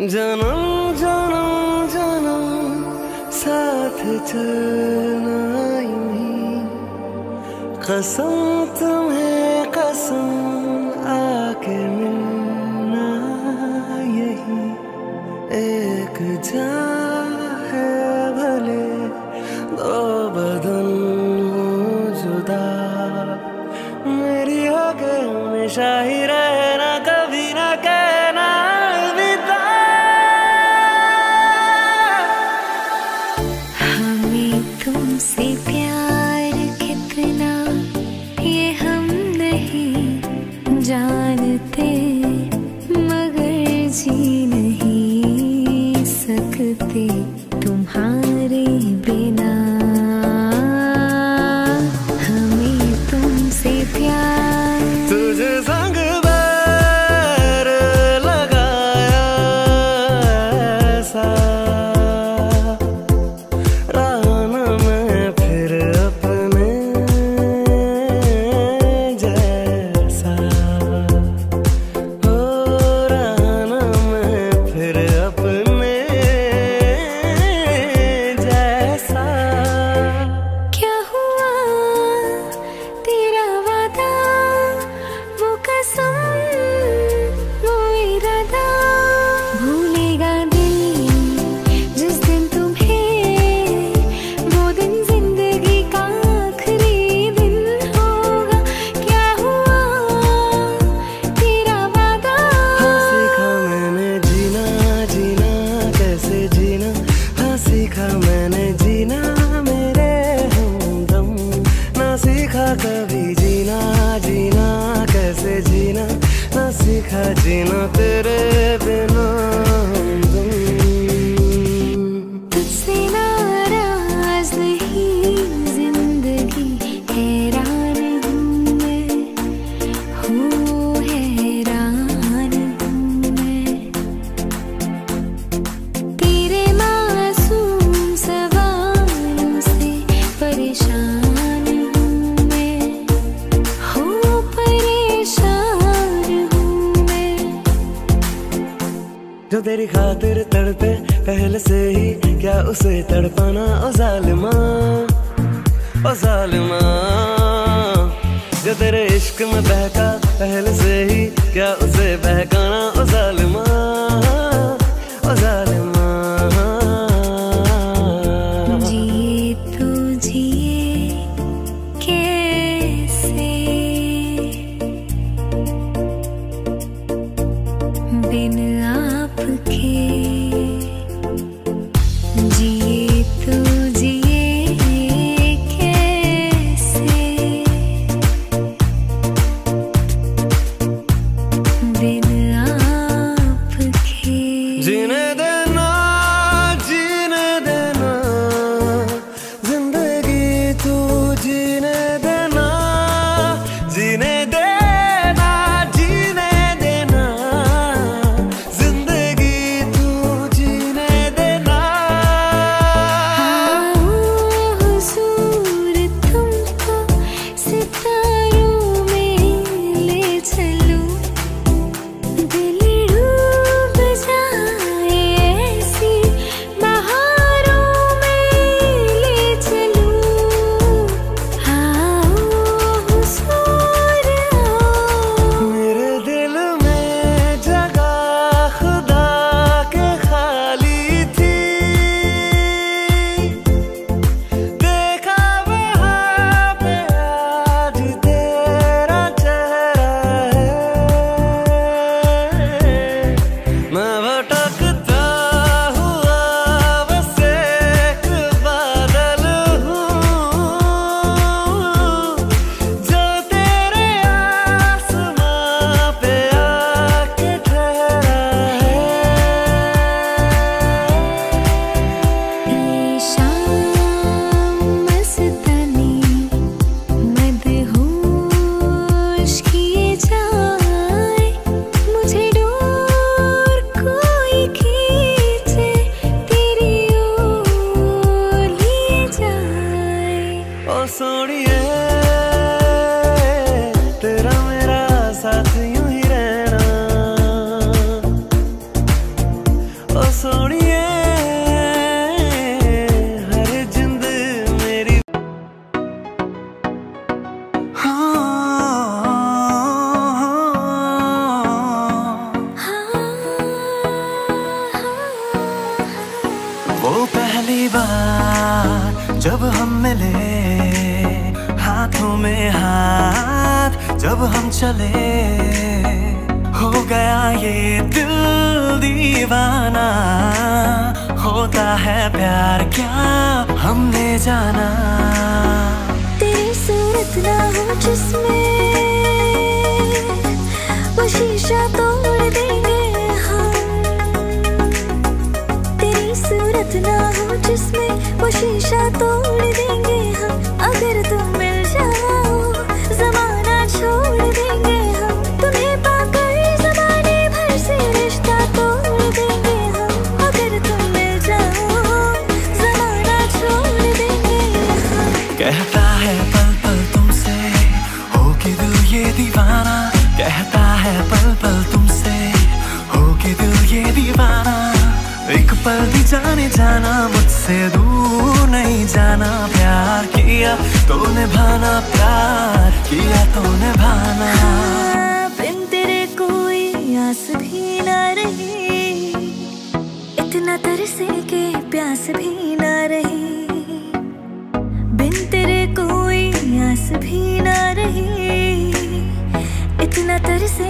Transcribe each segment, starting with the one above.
जन्म जन्म जन्म साथ चलना कसम तुम्हें कसम।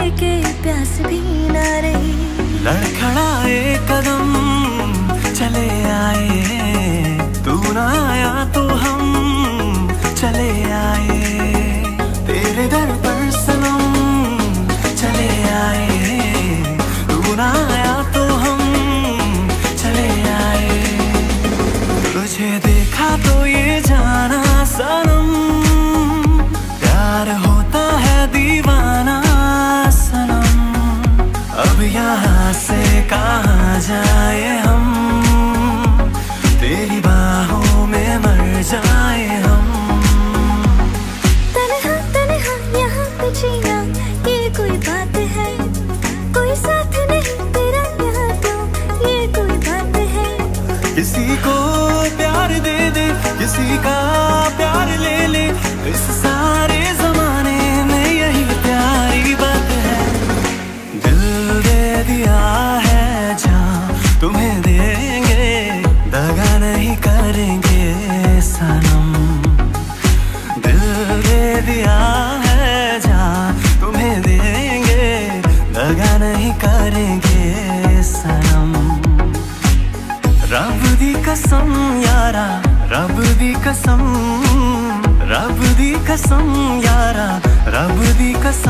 के प्यास भी ना रही। लड़खड़ाए कदम चले आए। तू ना आया तो कहा जाए हम?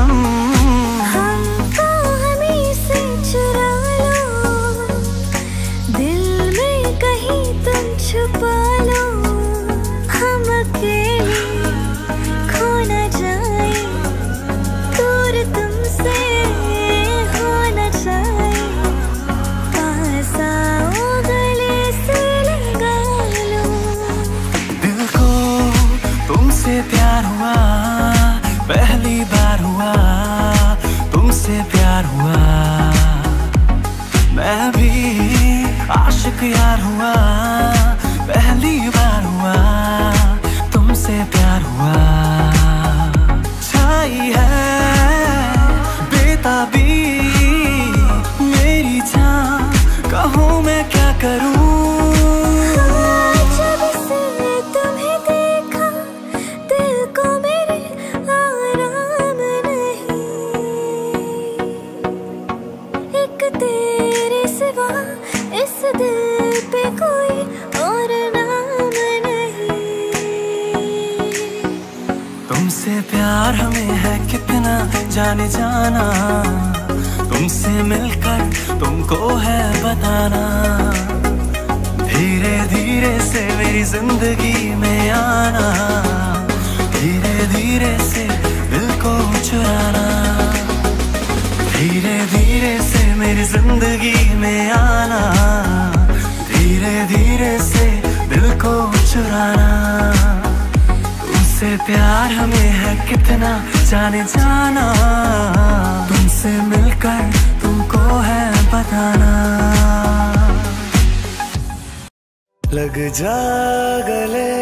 some लग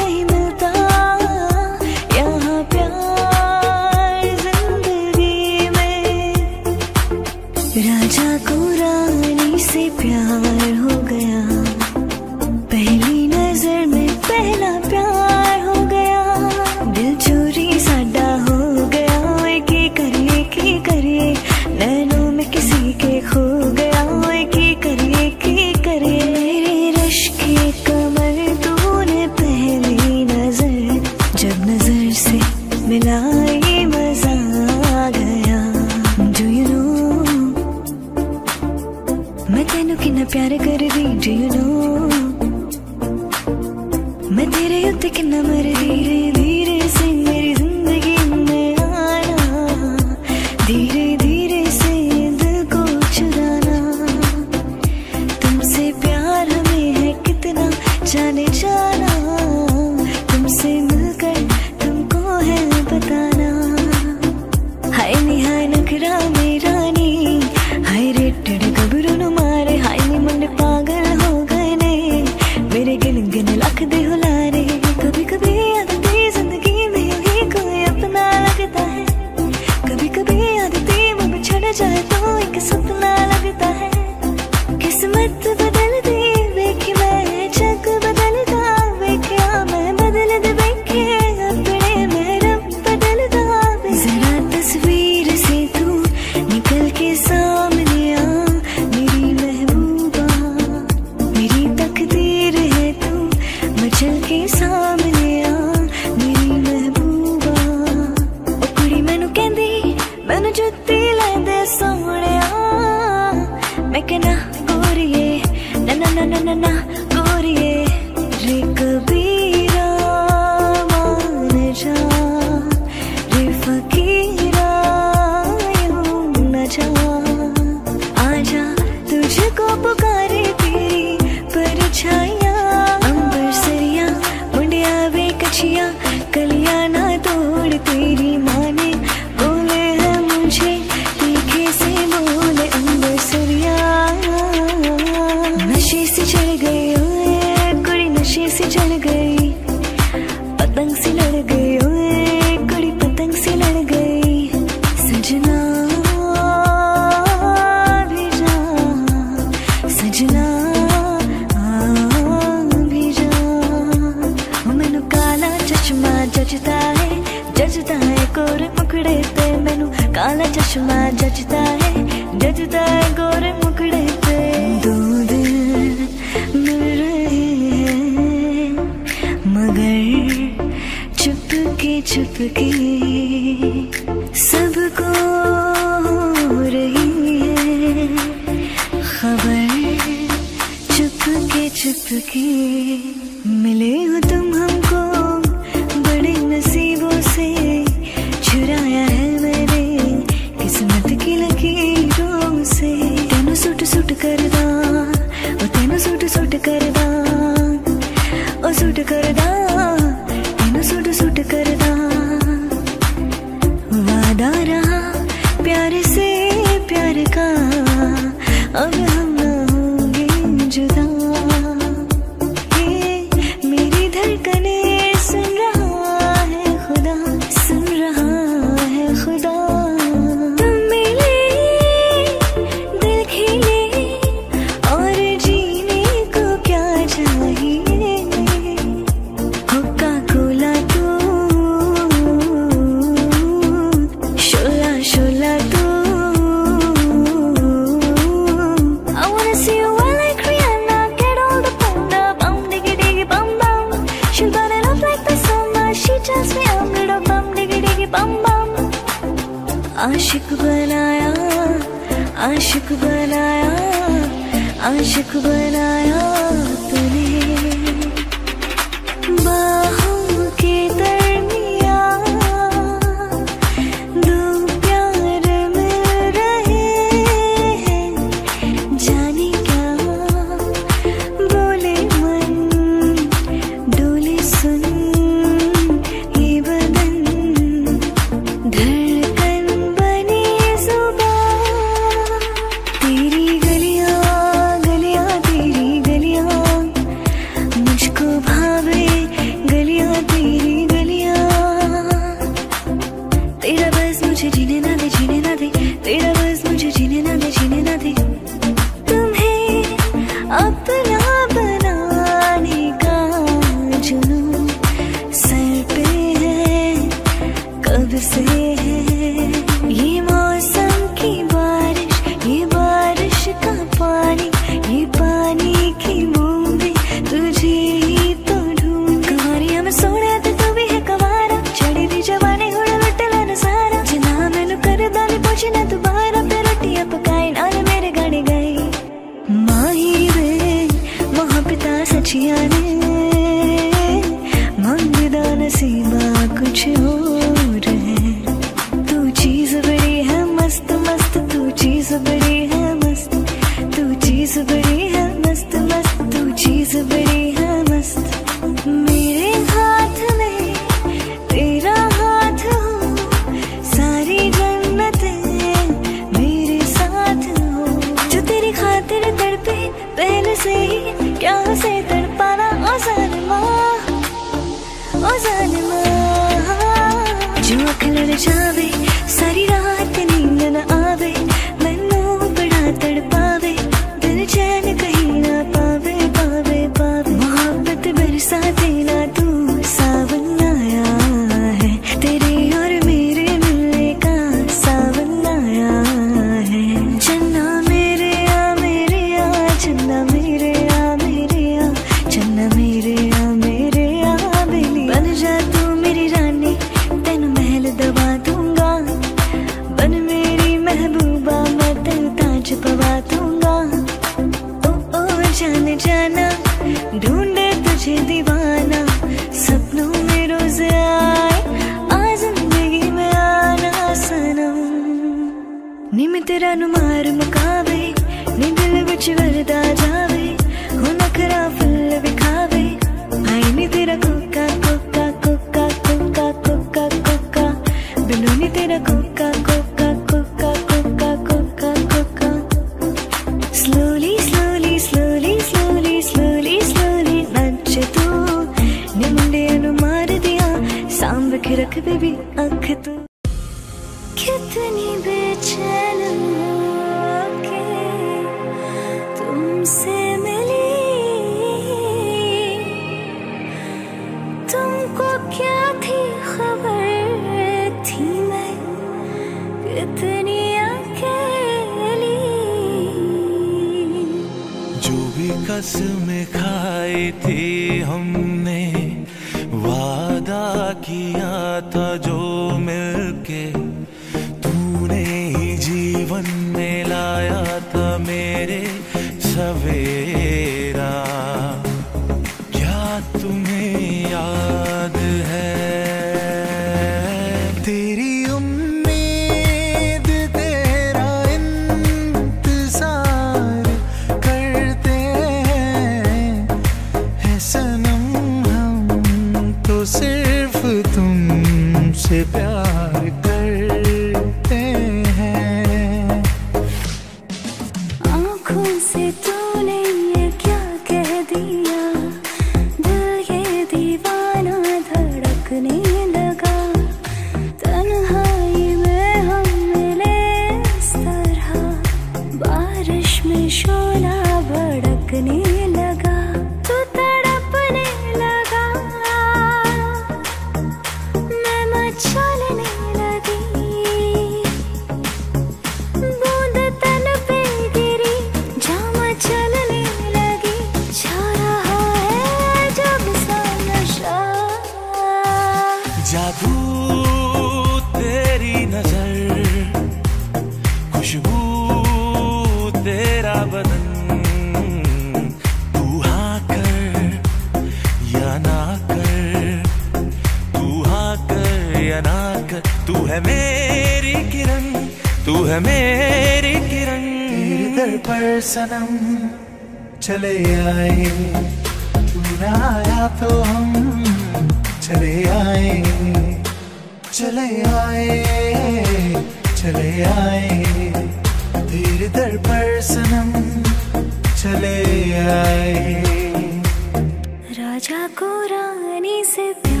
को रानी से प्यार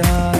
कहाँ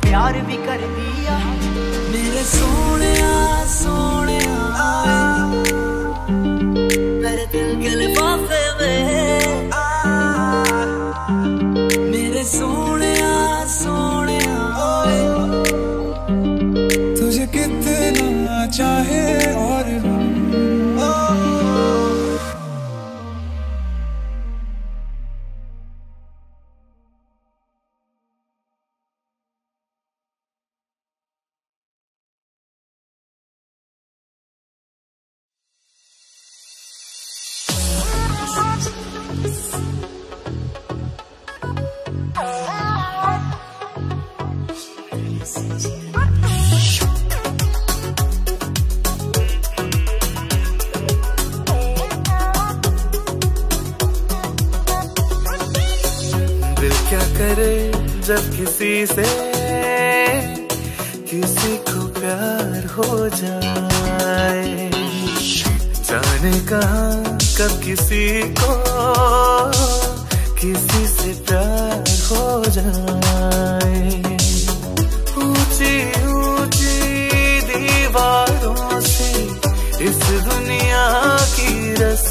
प्यार भी कर दिया। मेरे सोने सोने दिल के लिफाफे।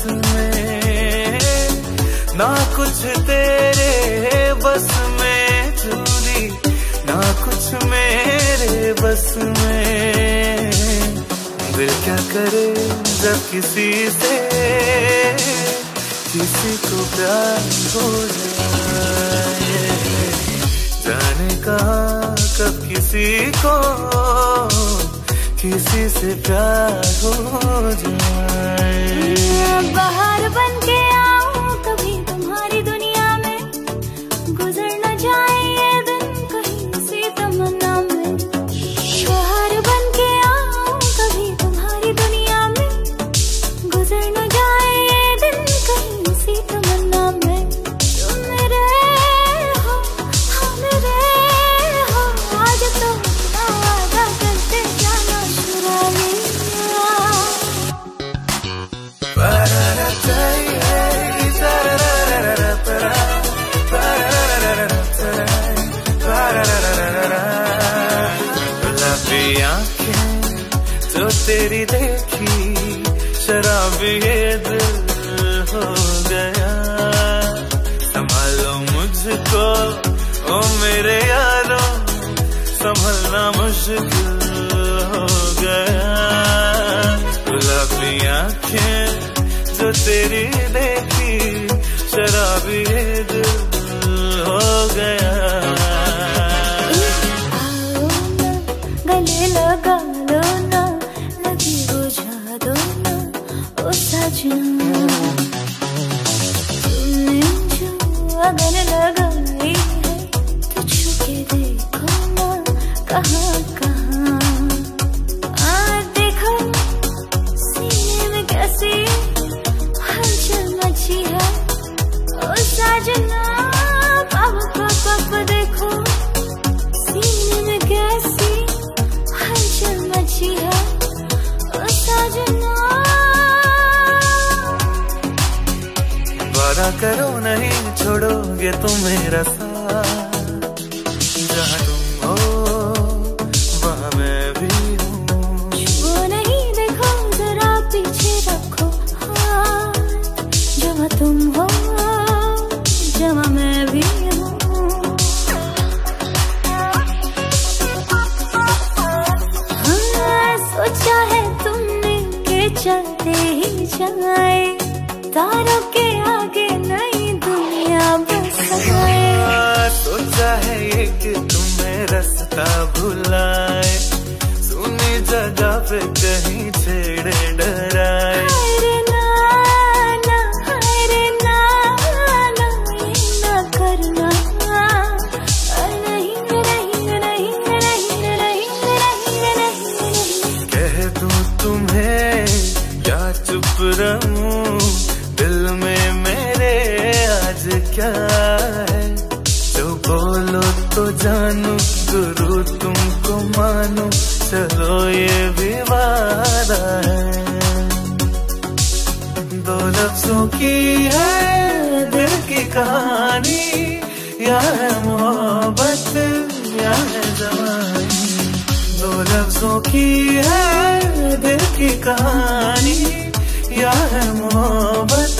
में। ना कुछ तेरे बस में जूली ना कुछ मेरे बस में। दिल क्या करे जब किसी से, किसी को प्यार हो जाए। जाने कहा कब किसी को किसी से प्यार हो जाए। बाहर बन के आ हो गया। गुलाबी आँखें जो तेरी देख रहूँ। दिल में मेरे आज क्या है? जो बोलो तो जानू, गुरु तुमको मानू। चलो ये भी वादा है। दो लफ्जों की है दिल की कहानी। या है मोहब्बत या है जवानी। दो लफ्जों की है दिल की कहानी। या है मोहब्बत।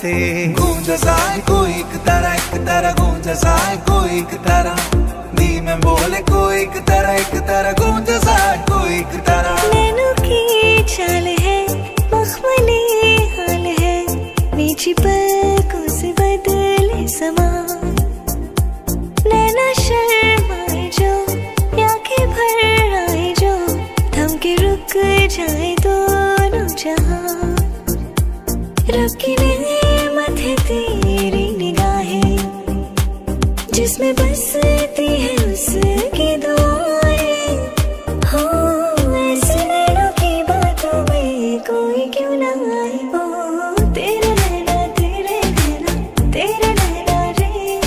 रास्ते गूंज साए कोई एक तरह एक तरह गूंज साए कोई एक तरह। दी मैं बोले कोई एक तरह एक तरह गूंज साए कोई एक तरह। नैनों की चाल है, मखमली हाल है। मीठी पलकों से बदले समा। जाए दोनों जहाँ। रुकी नेमत है तेरी निगाहें, जिसमें बसती है उसकी दुआएँ। हो, ऐसे नैनों की बातों में कोई क्यों ना आए? ओ, तेरे नैना तेरे नैना तेरे नैना रे।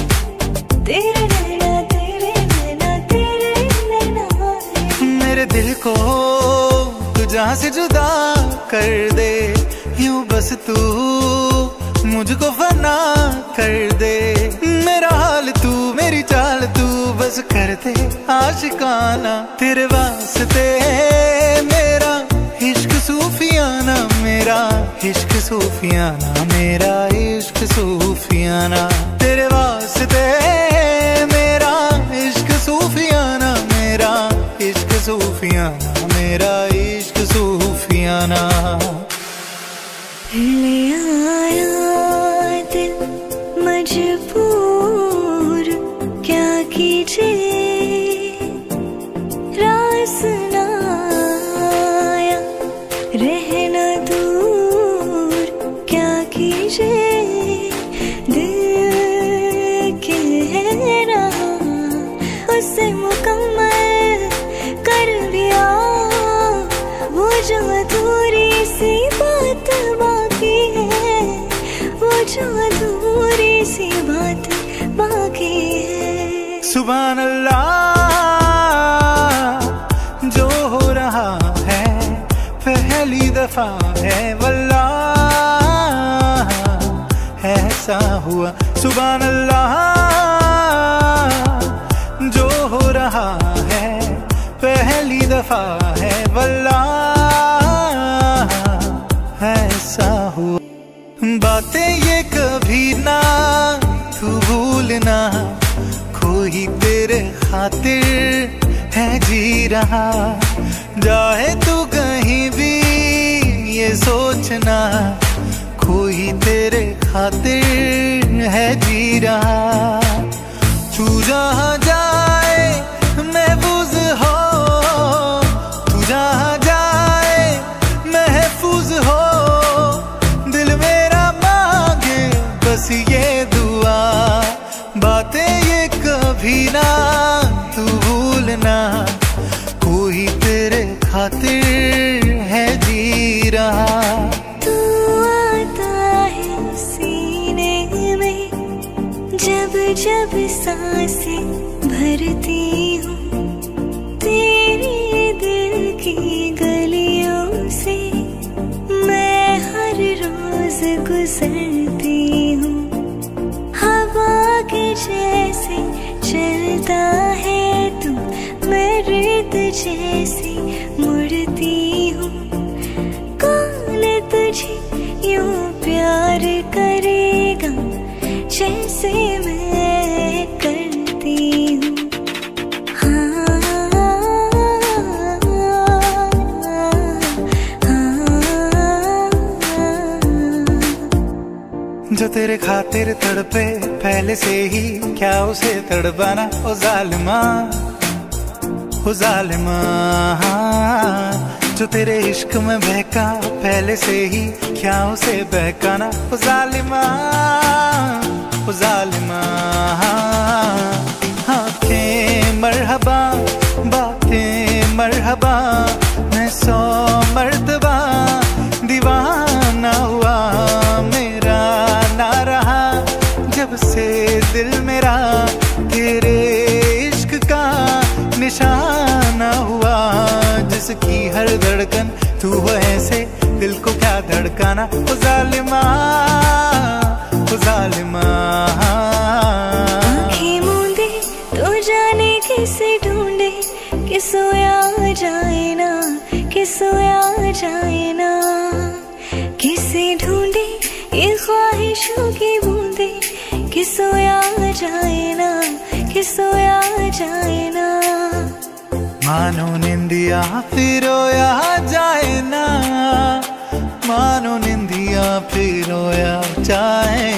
तेरे नैना तेरे नैना तेरे नैना मेरे दिल को तू जहाँ से जुदा कर दे, यूँ बस तू मुझको फना कर दे। मेरा हाल तू, मेरी चाल तू, बस कर दे। आशिकाना तेरे वास्ते, मेरा इश्क सूफियाना, मेरा इश्क सूफियाना, मेरा इश्क सूफियाना तेरे वास्ते, मेरा इश्क सूफियाना, मेरा इश्क सूफियाना, मेरा इश्क सूफियाना। ले आया मजबूर क्या कीजिए? सी बात बाकी है। सुबह अल्लाह जो हो रहा है, पहली दफ़ा है, वल्लाह, ऐसा हुआ। सुबह अल्लाह जो हो रहा है, पहली दफ़ा है, वल्लाह, ऐसा हुआ। बातें ये कभी ना भूलना कोई तेरे खातिर है जी रहा। जाए तू कहीं भी ये सोचना कोई तेरे खातिर है जी रहा। तू जहाँ जाए महफूज हो। तू जहाँ जाए महफूज हो। दिल मेरा मांगे, बस ये कभी ना तू भूलना। कोई तेरे खातिर है जी रहा। तू आता है सीने में, जब जब साँसें भरती हूँ। तेरे दिल की गलियों से मैं हर रोज गुजरती हूँ। हवा के जैसे जैसे मुड़ती हूँ। कौन तुझे यूँ प्यार करेगा? जैसे करती हूँ हाँ, जो तेरे खातिर तड़पे पहले से ही क्या उसे तड़पाना? ओ जालिमा। ओ जालिमा जो तेरे इश्क में बहका, पहले से ही क्या उसे बहकाना? हो जालिमा हो जालिमा आँखें मरहबा, बातें मरहबा, मैं सौ धड़कन तू हो ऐसे दिल को क्या धड़काना? ओ जालिमा ओ जालिमा। मूंदे तो जाने किसे ढूंढे? जाए ना जाए ना? किसे ढूंढे ये ख्वाहिशों की बूंदे? कि सोया जाए ना कि सोया जाए ना? मानो निंदिया फिरोया जाए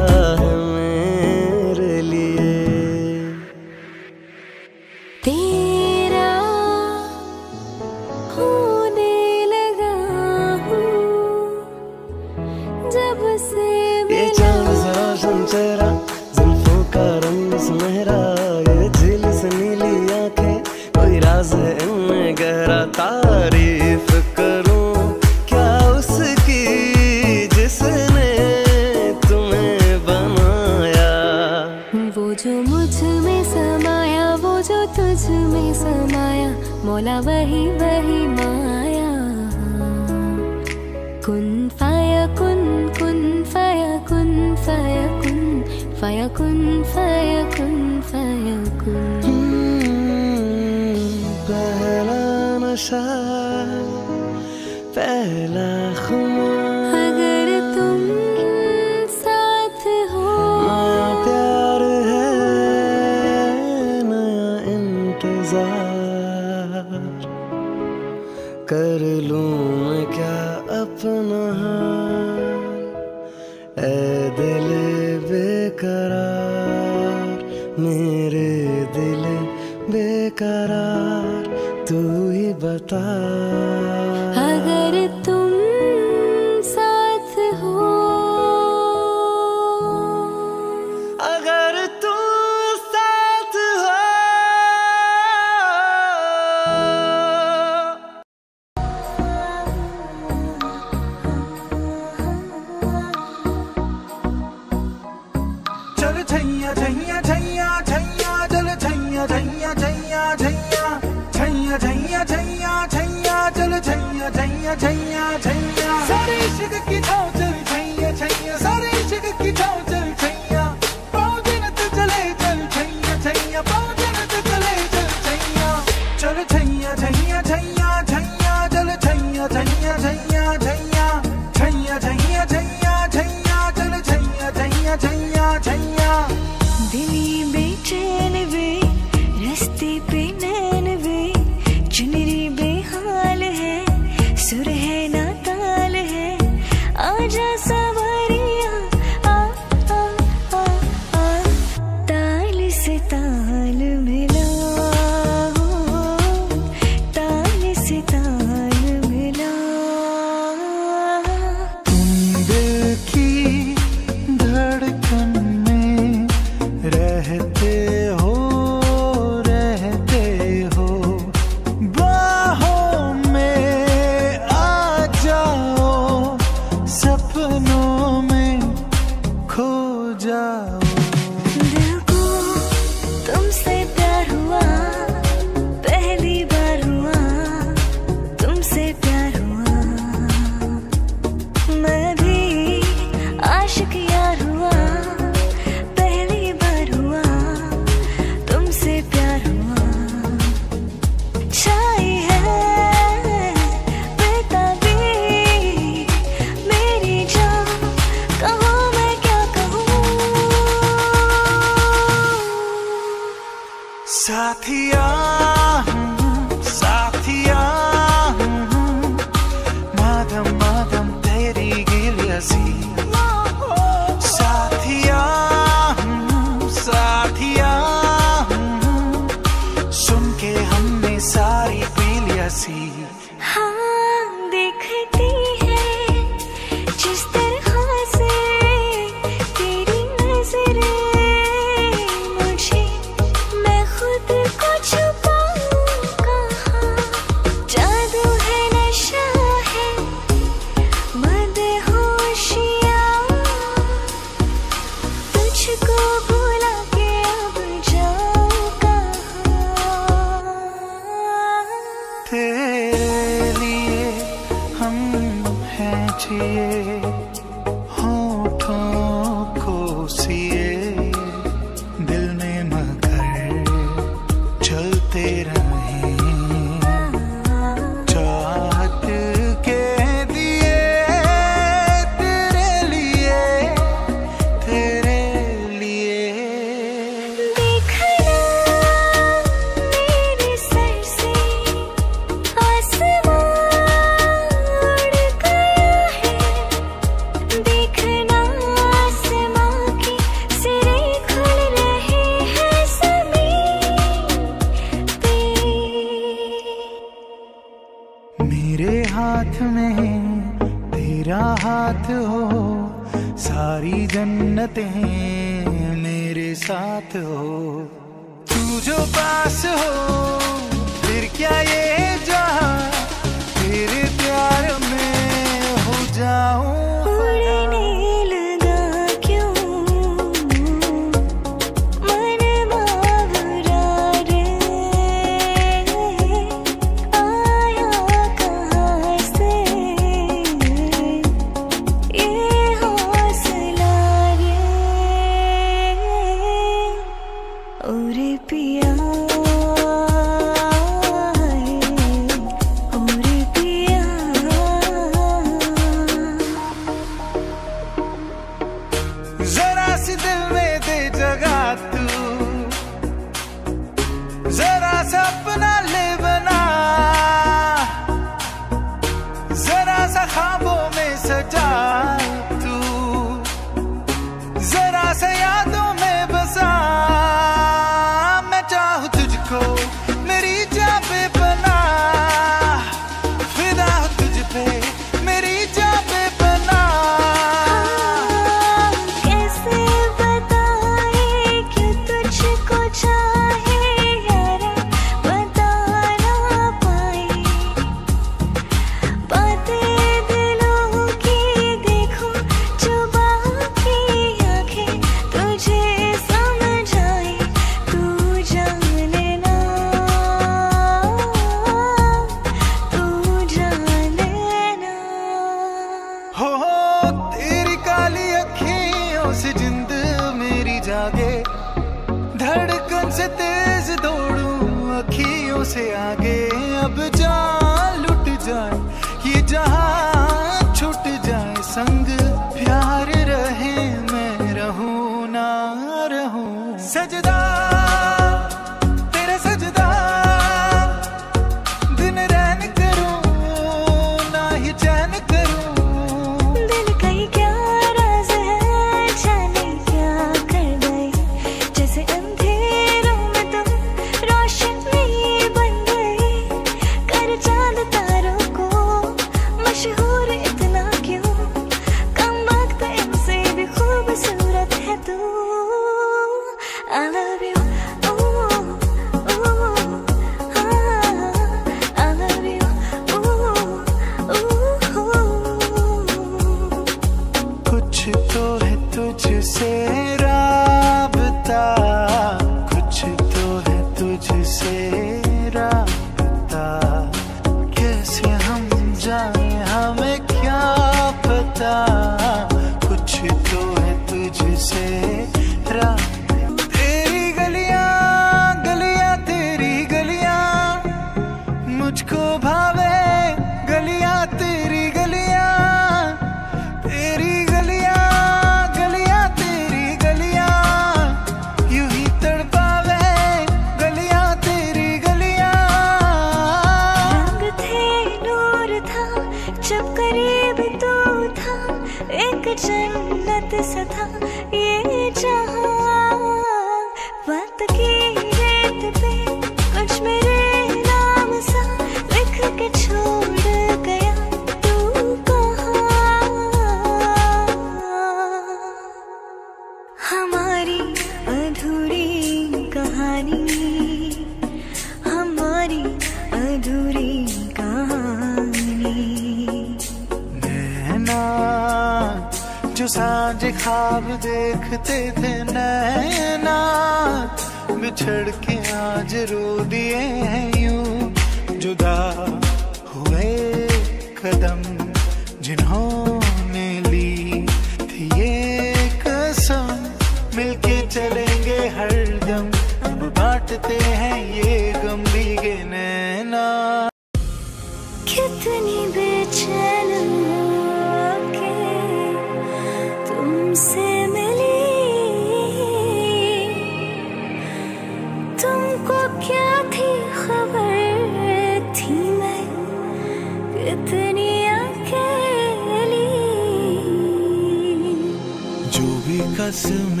भी कसमें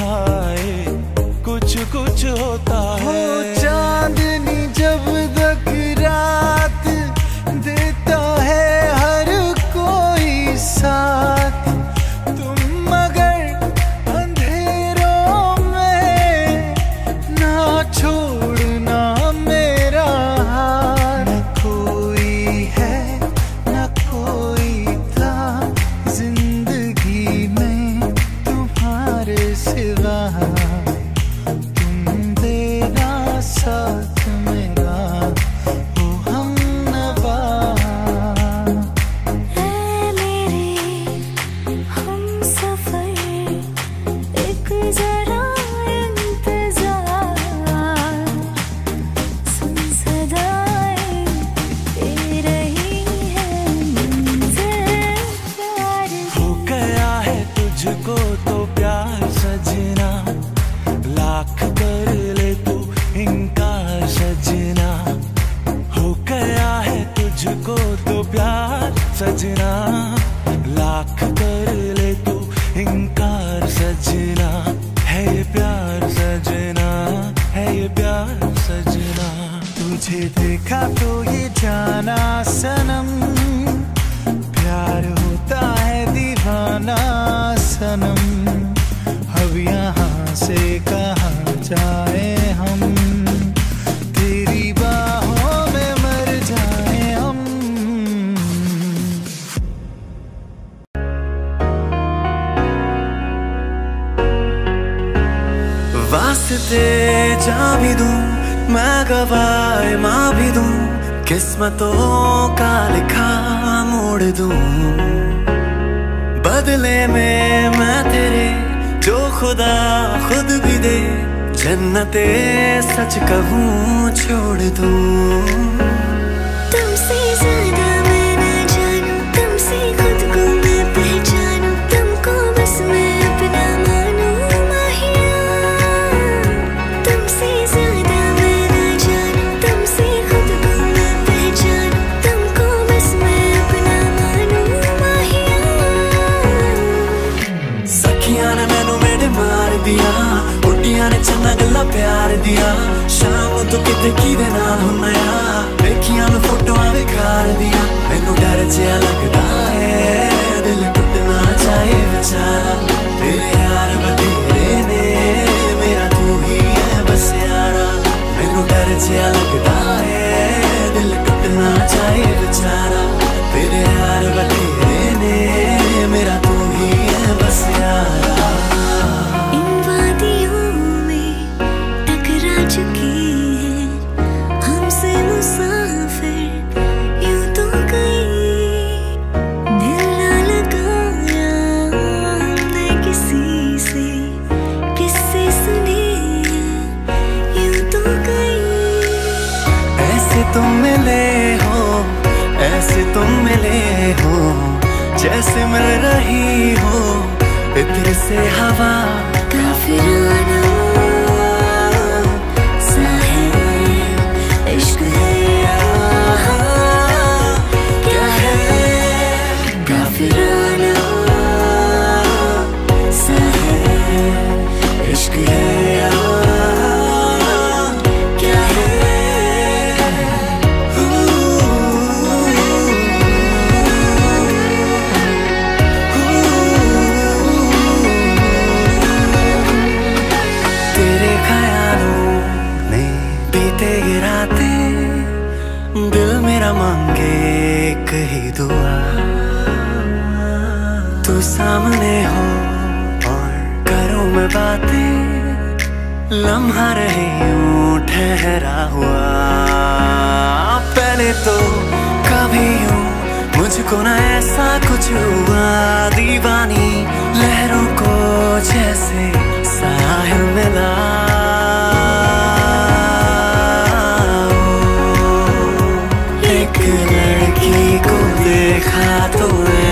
हाय कुछ कुछ होता है चांदनी मिले हो ऐसे तुम मिले हो जैसे मिल रही हो इतर से हवा दुआ तू सामने हो और करो मैं बातें। लम्हा रहे यूँ ठहरा हुआ। पहले तो कभी यूँ मुझको ना ऐसा कुछ हुआ। दीवानी लहरों को जैसे साहिल मिला।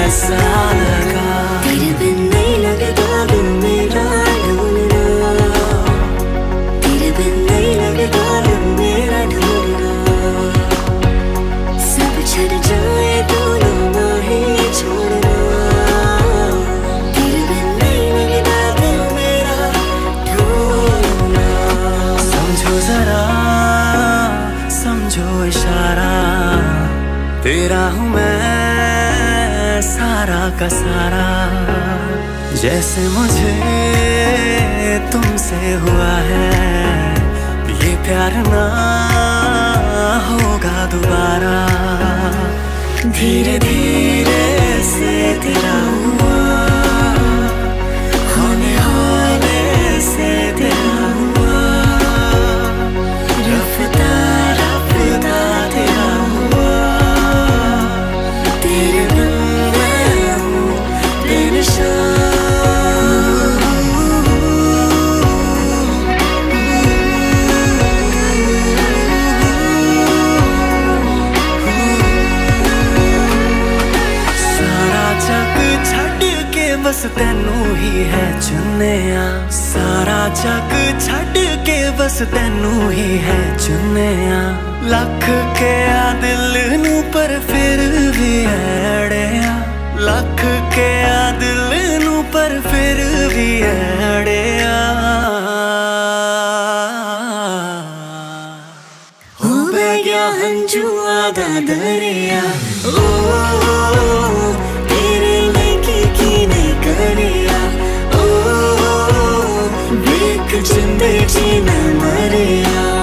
黑色的歌。का सारा जैसे मुझे तुमसे हुआ है। ये प्यार ना होगा दोबारा। धीरे धीरे से तेरा चुनया, सारा जग के बस तेनू ही है चुनया। लख के दिल नू पर फिर भी अड़ेया। लख के दिल नू पर फिर भी अड़ेया। हो गया हंजू दरिया। जीना मरिया।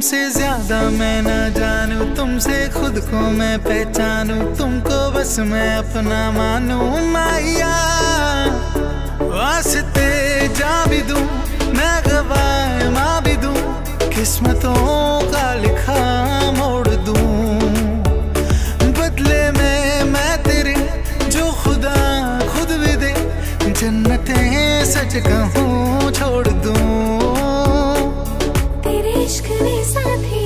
तुमसे ज़्यादा मैं ना जानू, तुमसे खुद को मैं पहचानू, तुमको बस मैं अपना मानू माया वास्ते जा भी दूँ, मैं गवाए माँ भी दूँ, किस्मतों का लिखा मोड़ दूँ। बदले में मैं तेरे जो खुदा खुद भी दे, जन्नतें सच कहूँ छोड़ दूँ। इश्क ने साथिया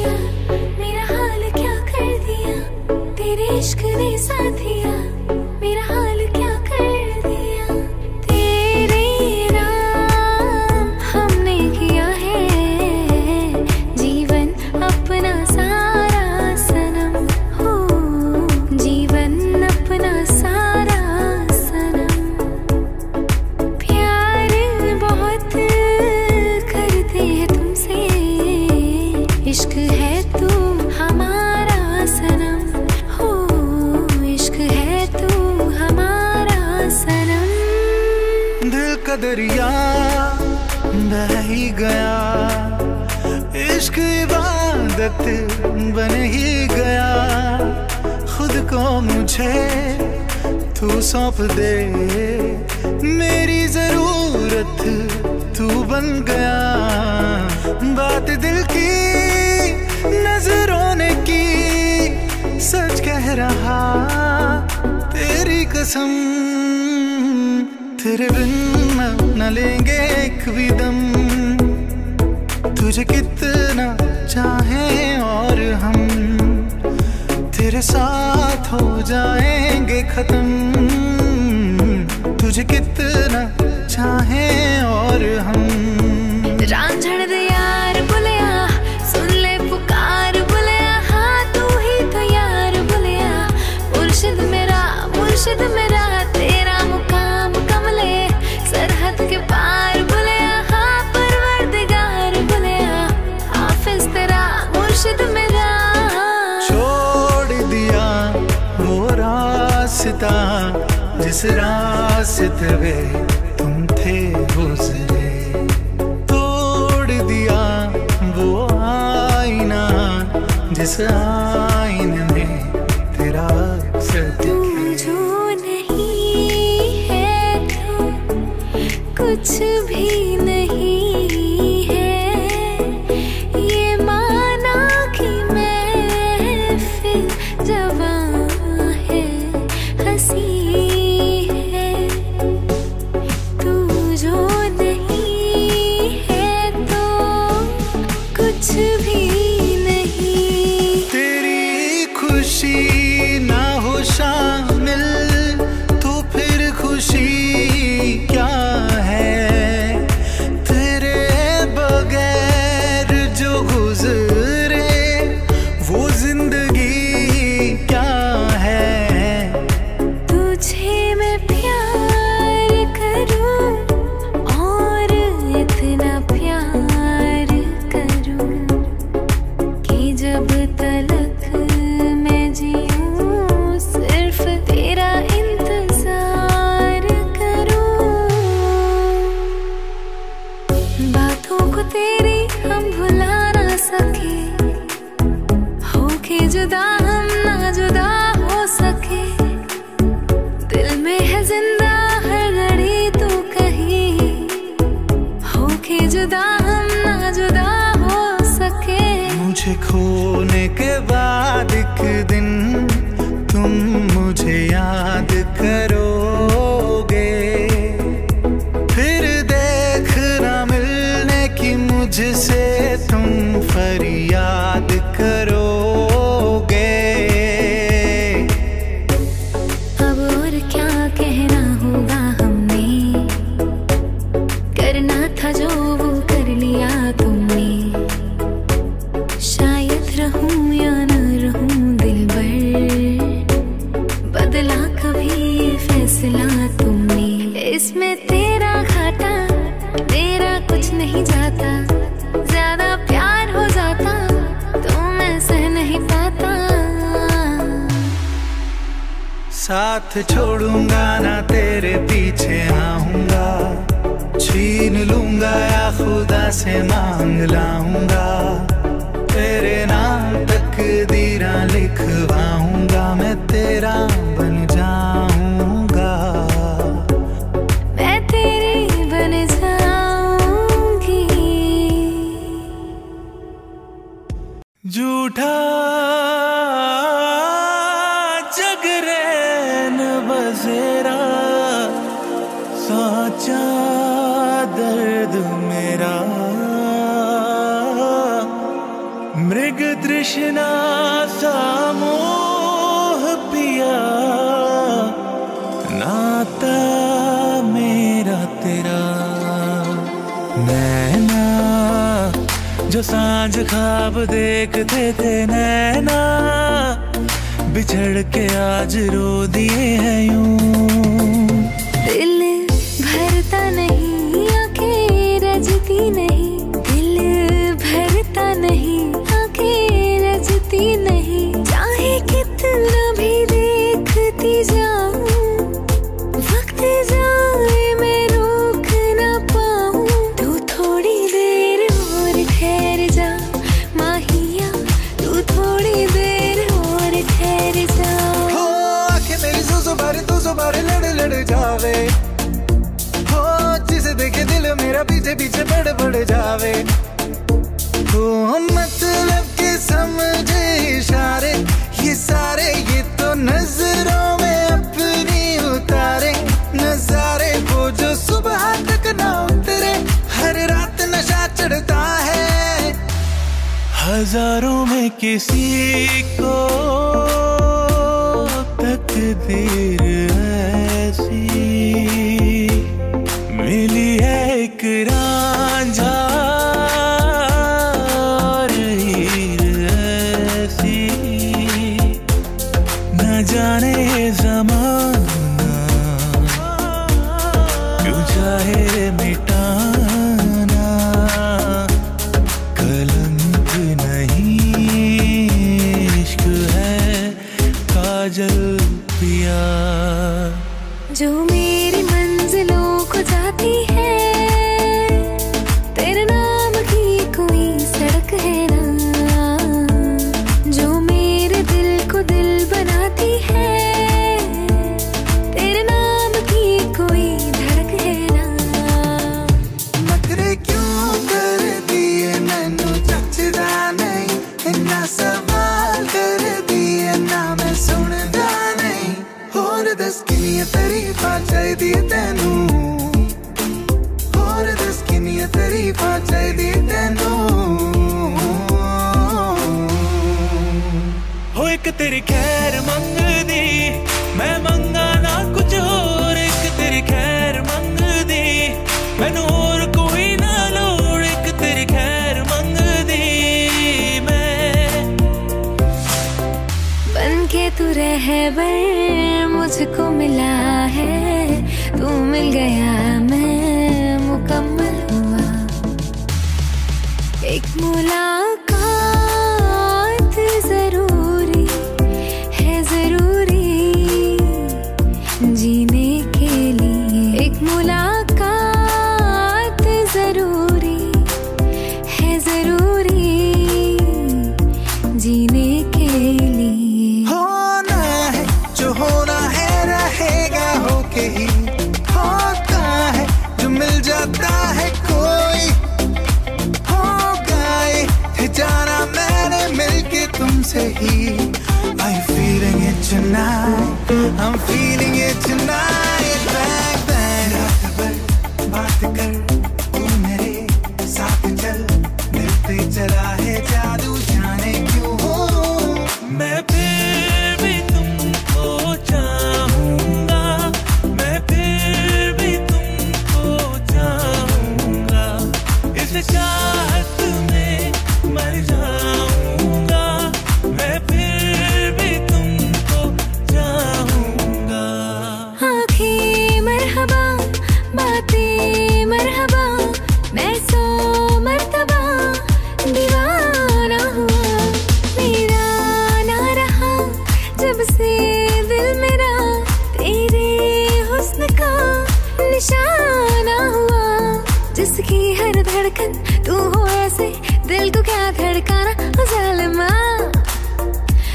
सौंप दे। मेरी ज़रूरत तू बन गया। बात दिल की, नज़रों ने की। सच कह रहा, तेरी कसम। तेरे बिन न- लेंगे एक भी दम। तुझे कितना चाहे और हम। तेरे साथ हो जाएँगे खत्म। तुझे कितना चाहे और हम। रांझण दे सुन ले पुकार हाँ तू ही तो बुलिया। मेरा, मुर्शिद मेरा। रास्ता जिस रास्ते वे तुम थे गुजरे। तोड़ दिया वो आईना जिस आईने हज़ारों में किसी को तकदीर धड़कन, तू हो ऐसे, दिल को क्या धड़काना? ओ जालिमा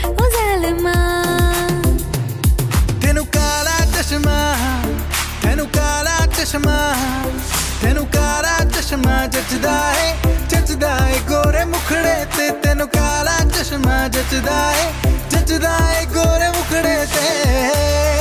ओ जालिमा। तेनु काला चश्मा, तेनु काला चश्मा, तेनु काला चश्मा जचदा है जचदा है गोरे मुखड़े ते, तेनु काला चश्मा जचदा है जचदा है गोरे मुखड़े ते।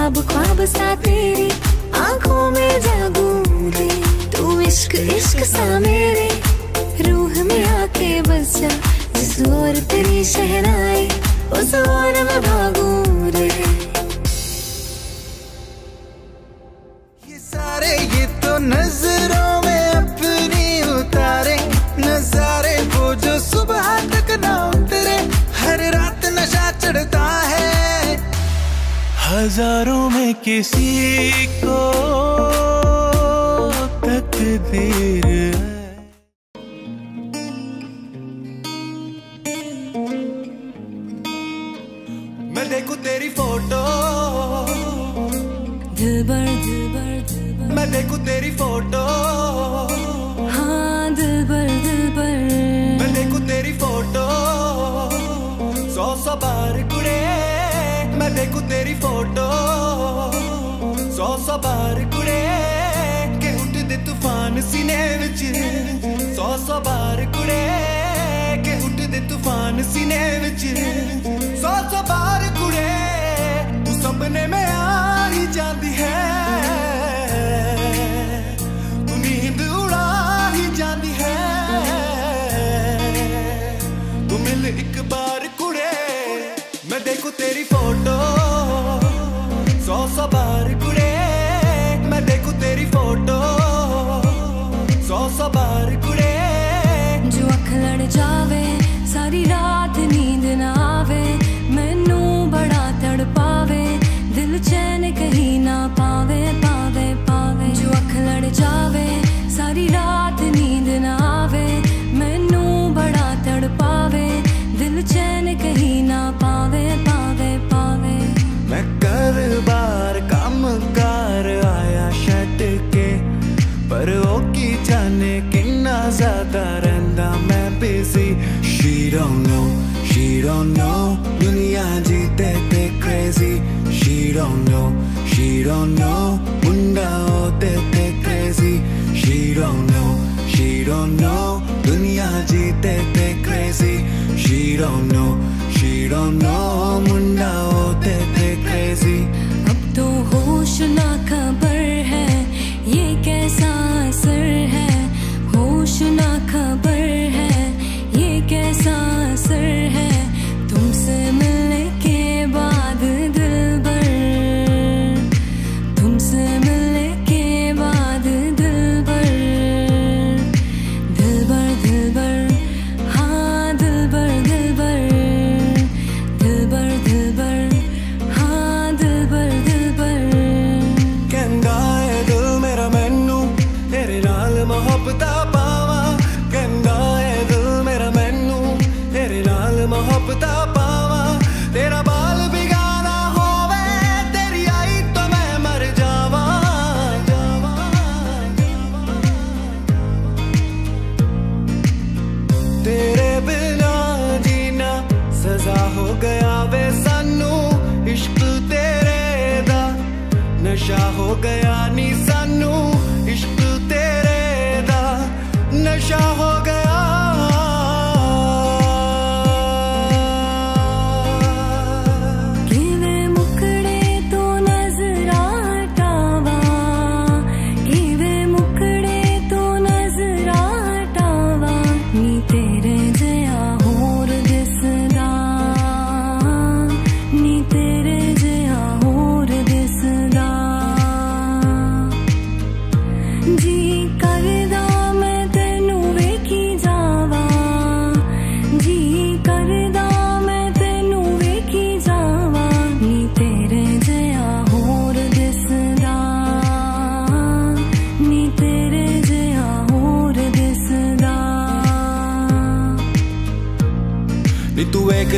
ख्वाब ख्वाब सा तेरी, आँखों में जागू दे तू इश्क इश्क सा मेरे, रूह में आके बस जा। जिस ओर तेरी शहनाई, उस ओर में भागू रे। ये सारे, ये तो नज़रों में अपनी उतारे। नजारे वो जो सुबह तक ना उतरे। हर रात नशा चढ़ता है। हज़ारों किसी को She don't know, she don't know. Munda hote the crazy She don't know, she don't know. Dunya jeete the crazy She don't know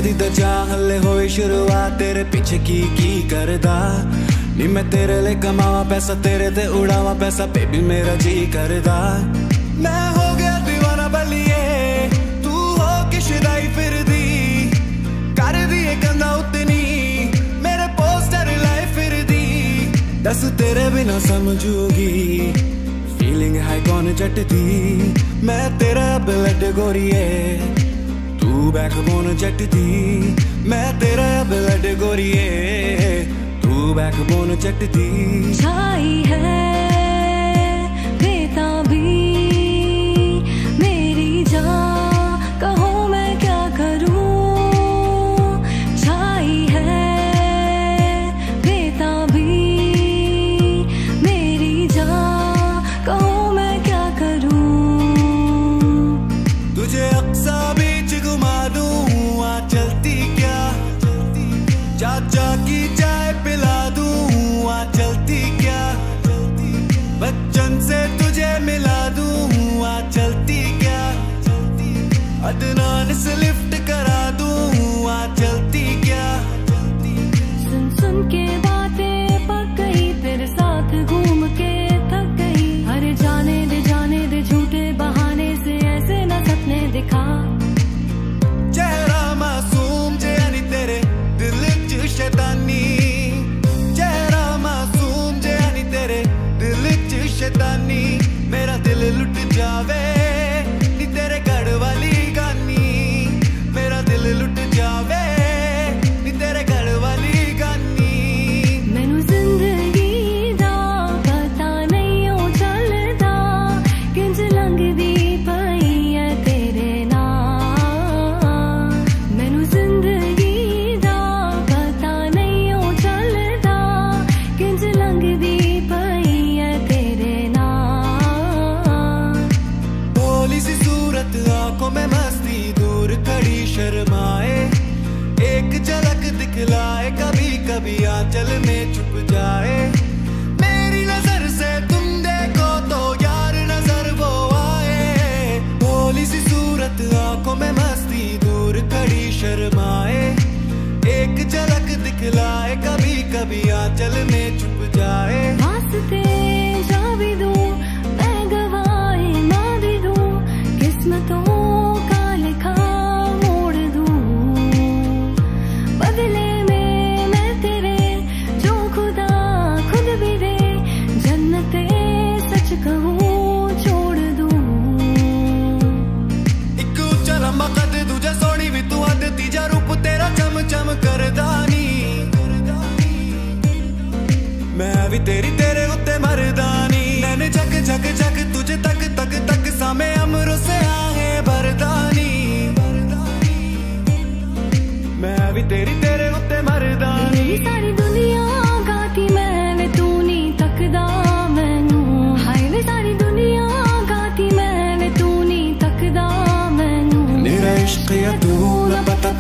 जी तो चाहले हो शुरुआत तेरे पीछे की की करदा नी मैं तेरे ले कमाव पैसा तेरे ते उड़ावा पैसा बेबी मेरा जी करदा मैं हो गया दीवाना बलिए तू हो किश फिर दी कर दिए कंधा उतनी मेरे पोस्टर लाए फिर दी दस तेरे बिना समझूगी फीलिंग है कौन चटती मैं तेरा ब्लड गोरी है बैकबोन चटती मैं तेरा ब्लड गोरिए तू बैकबोन चटती छाई है नान से लिफ्ट करा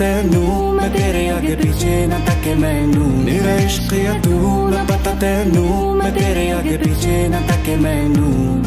ਤੈਨੂੰ ਮੈਂ ਤੇਰੇ ਅੱਗੇ ਪਿੱਛੇ ਨਾ ਤੱਕੇ ਮੈਨੂੰ ਮੇਰਾ ਇਸ਼ਕ ਆ ਤੂੰ ਨਾ ਪਤਾ ਤੈਨੂੰ ਮੈਂ ਤੇਰੇ ਅੱਗੇ ਪਿੱਛੇ ਨਾ ਤੱਕੇ ਮੈਨੂੰ